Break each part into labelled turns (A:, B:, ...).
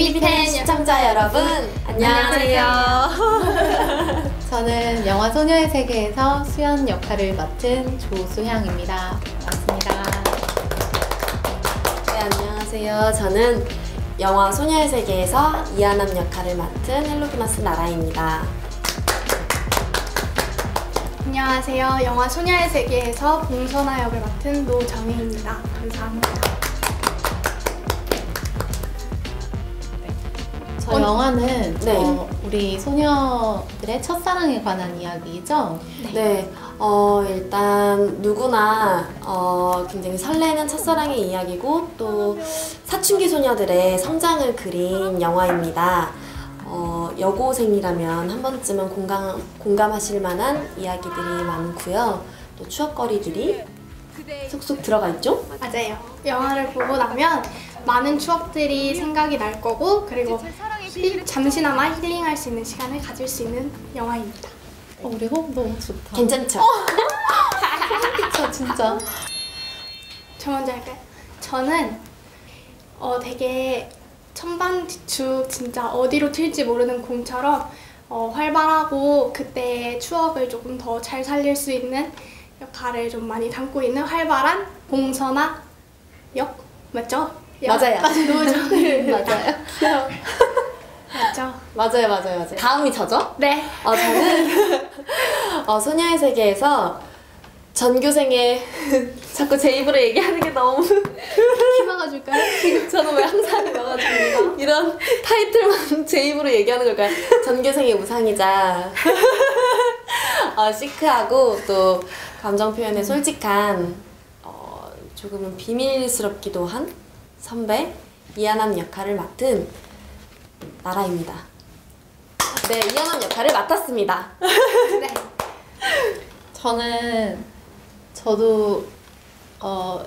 A: TV10 시청자 여러분 안녕하세요.
B: 저는 영화 소녀의 세계에서 수연 역할을 맡은 조수향입니다. 반갑습니다.
A: 네 안녕하세요. 저는 영화 소녀의 세계에서 하남 역할을 맡은 헬로비너스 나라입니다.
C: 안녕하세요. 영화 소녀의 세계에서 봉선화 역을 맡은 노정의입니다. 감사합니다.
B: 저 영화는
A: 네.
B: 어, 우리 소녀들의 첫사랑에 관한 이야기죠.
A: 네, 어, 일단 누구나 어, 굉장히 설레는 첫사랑의 이야기고 또 사춘기 소녀들의 성장을 그린 영화입니다. 어, 여고생이라면 한 번쯤은 공감, 공감하실 만한 이야기들이 많고요. 또 추억거리들이 쏙쏙 들어가 있죠?
C: 맞아요. 영화를 보고 나면 많은 추억들이 생각이 날 거고 그리고 힐- 잠시나마 힐링할 수 있는 시간을 가질 수 있는 영화입니다.
B: 어, 우리 호흡 너무 좋다.
A: 괜찮죠?
B: 저 진짜.
C: 저 먼저 할까요? 저는 어, 되게 천방지축 진짜 어디로 튈지 모르는 공처럼 어, 활발하고 그때의 추억을 조금 더 잘 살릴 수 있는 역할을 좀 많이 담고 있는 활발한 봉선아 역 맞죠? 역.
A: 맞아요.
C: 노정을
B: 맞아요.
C: 맞죠?
A: 맞아요, 맞아요, 맞아요. 다음이 저죠?
C: 네.
A: 어, 저는 어, 소녀의 세계에서 전교생의 자꾸 제 입으로 얘기하는 게 너무
C: 키막아 줄까요?
A: 저는 왜 항상 이런 타이틀만 제 입으로 얘기하는 걸까요? 전교생의 우상이자 어, 시크하고 또 감정 표현에 솔직한 어, 조금은 비밀스럽기도 한 선배 이하남 역할을 맡은 나라입니다. 네, 이하남 역할을 맡았습니다.
C: 네.
B: 저는 저도 어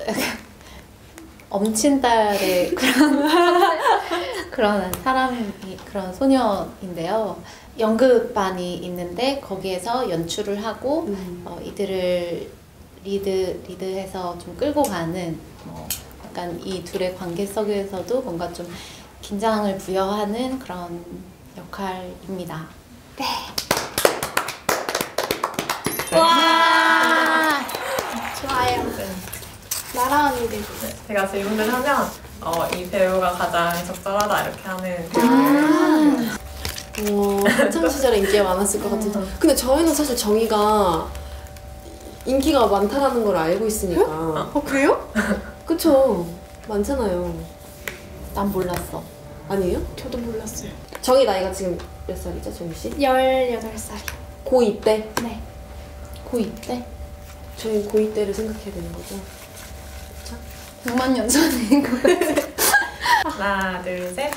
B: 엄친딸의 그런 그런 사람이 그런 소녀인데요. 연극반이 있는데 거기에서 연출을 하고
A: 음.
B: 어, 이들을 리드 리드해서 좀 끌고 가는 뭐 약간 이 둘의 관계 속에서도 뭔가 좀 긴장을 부여하는 그런 역할입니다.
C: 네.
B: 와.
C: 좋아요. 나라 언니들.
D: 제가 질문을 하면 어, 이 배우가 가장 적절하다 이렇게 하는
A: 아. 어, 한창 시절에 인기가 많았을 것 같은데. 근데 저희는 사실 정의가 인기가 많다라는 걸 알고 있으니까.
C: 어 그래요?
A: 그쵸. 많잖아요.
B: 난 몰랐어.
A: 아니에요?
C: 저도 몰랐어요.
A: 정의 나이가 지금 몇 살이죠, 정희 씨?
C: 18살이요.
A: 고2 때?
C: 네.
B: 고2 때?
A: 저희 고2 때를 생각해야 되는 거죠.
B: 100만 년 전인 거
D: 하나 둘셋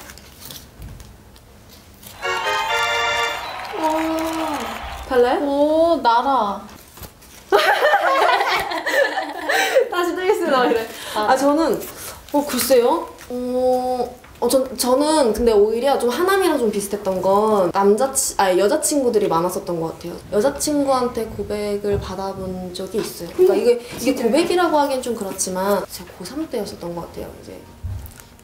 A: 달라요?
B: 오, 나라.
A: 다시 드리겠습니다. 그래. 아, 저는, 어, 글쎄요. 어, 어, 전, 저는 근데 오히려 좀 하남이랑 좀 비슷했던 건 남자, 아 여자친구들이 많았었던 것 같아요. 여자친구한테 고백을 받아본 적이 있어요. 그러니까 이게, 이게 고백이라고 하기엔 좀 그렇지만 제가 고3 때였었던 것 같아요. 이제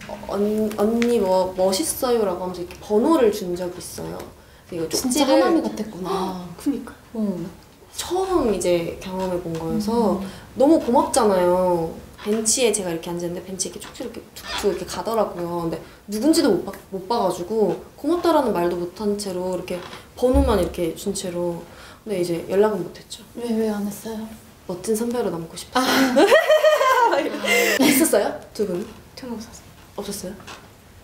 A: 어, 언, 언니 뭐 멋있어요라고 하면서 이렇게 번호를 준 적이 있어요. 이거
B: 진짜 하나미 같았구나.
C: 그니까.
B: 응.
A: 처음 이제 경험해 본 거여서 너무 고맙잖아요. 벤치에 제가 이렇게 앉았는데 벤치에 이렇게 툭툭 이렇게 툭툭 이렇게 가더라고요. 근데 누군지도 못, 봐, 못 봐가지고 고맙다라는 말도 못한 채로 이렇게 번호만 이렇게 준 채로 근데 이제 연락은 못했죠.
B: 왜, 왜 안 했어요?
A: 멋진 선배로 남고 싶어서. 있었어요? 두 분?
C: 저는 없었어요.
A: 없었어요?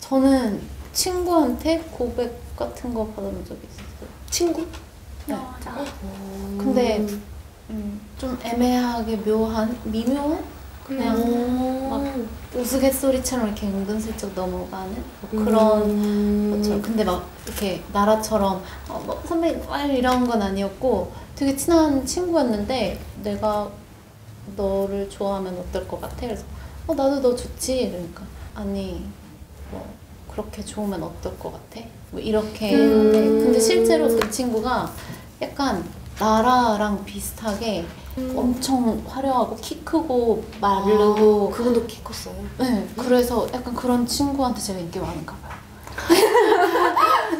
B: 저는 친구한테 고백 같은 거 받아본 적이 있었어요.
A: 친구?
B: 네.
C: 맞아.
B: 근데 음, 좀 애매하게 묘한, 미묘한? 그냥
A: 음.
B: 우스갯소리처럼 이렇게 은근슬쩍 넘어가는 뭐 그런
A: 음.
B: 것처럼. 근데 막 이렇게 나라처럼 어, 뭐 선배님 막 이런 건 아니었고 되게 친한 친구였는데 내가 너를 좋아하면 어떨 것 같아? 그래서 어 나도 너 좋지. 그러니까 아니 뭐 그렇게 좋으면 어떨 것 같아? 뭐 이렇게
A: 음.
B: 근데 실제로 그 친구가 약간 나라랑 비슷하게 엄청 화려하고 키 크고 마르고
A: 아, 그분도 키 컸어요.
B: 네, 그래서 약간 그런 친구한테 제가 인기 많은가 봐요.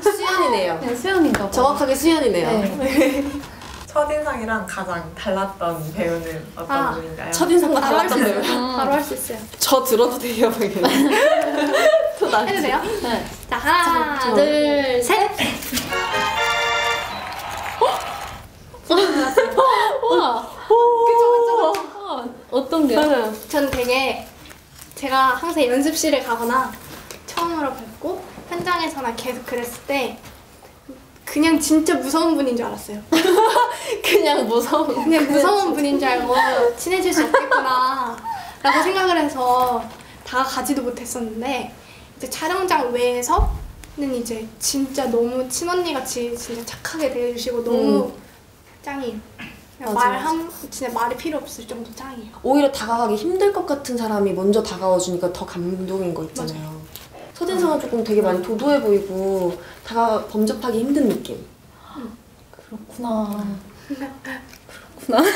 A: 수연이네요.
B: 그냥 수연인가 봐.
A: 정확하게 수연이네요.
B: 네.
D: 첫인상이랑 가장 달랐던 배우는 어떤
C: 아,
D: 분인가요?
A: 첫인상과 달랐던. 배우.
C: 바로 할 수 있어요.
A: 저 들어도 돼요, 나.
C: 해도 돼요?
B: 네.
C: 자, 하나,
A: 저- 저-
C: 둘, 셋. 항상 연습실에 가거나 처음으로 뵙고 현장에서나 계속 그랬을 때 그냥 진짜 무서운 분인 줄 알았어요.
A: 그냥 무서운.
C: 그냥 무서운 분인 줄 알고 친해질 수 없겠구나 라고 생각을 해서 다가가지도 못했었는데 이제 촬영장 외에서는 이제 진짜 너무 친언니 같이 진짜 착하게 대해주시고 너무 짱이에요. 말 한, 진짜 말이 필요 없을 정도 짱이에요.
A: 오히려 다가가기 힘들 것 같은 사람이 먼저 다가와 주니까 더 감동인 거 있잖아요. 첫인상은 조금 되게 많이 도도해 보이고 다가 범접하기 힘든 느낌.
B: 그렇구나. 그렇구나.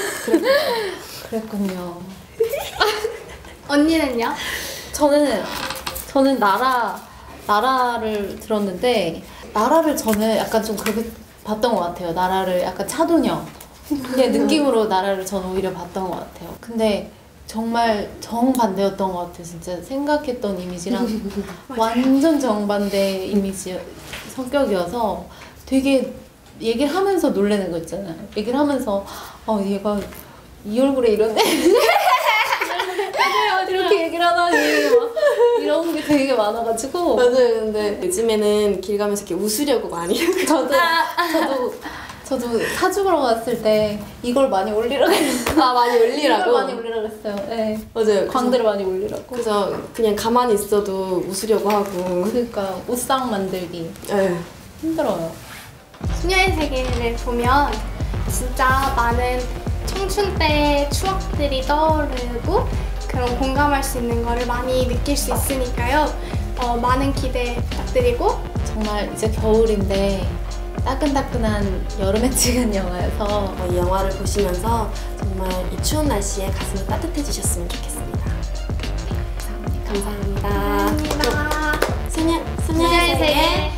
B: 그랬군요.
C: 언니는요?
B: 저는 저는 나라 나라를 들었는데 나라를 저는 약간 좀 그렇게 봤던 것 같아요. 나라를 약간 차도녀 그냥 느낌으로 나라를 저는 오히려 봤던 것 같아요. 근데 정말 정반대였던 것 같아요. 진짜 생각했던 이미지랑 완전 정반대 이미지 성격이어서 되게 얘기를 하면서 놀래는 거 있잖아요. 얘기를 하면서 어 얘가 이 얼굴에 이런 이렇게 얘기를 하다니 막 이런 게 되게 많아가지고
A: 맞아요. 근데 요즘에는 길 가면서 이렇게 웃으려고 많이.
B: 저도 저도 저도 사주보러 갔을 때 이걸 많이 올리라고 했어요.
A: 아 많이
B: 이걸
A: 올리라고.
B: 많이 올리라고 했어요. 네.
A: 맞아요.
B: 광대를 많이 올리라고.
A: 그래서 그냥 가만히 있어도 웃으려고 하고.
B: 그러니까 옷상 만들기
A: 네.
B: 힘들어요.
C: 소녀의 세계를 보면 진짜 많은 청춘 때의 추억들이 떠오르고 그런 공감할 수 있는 거를 많이 느낄 수 있으니까요. 어, 많은 기대 부탁드리고
B: 정말 이제 겨울인데 따끈따끈한 여름에 찍은 영화여서
A: 어, 이 영화를 보시면서 정말 이 추운 날씨에 가슴이 따뜻해지셨으면 좋겠습니다. 감사합니다.
C: 감사합니다.
A: 소녀,
C: 소녀의 세계
A: 파이팅!